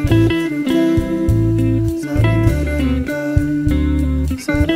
da da da da da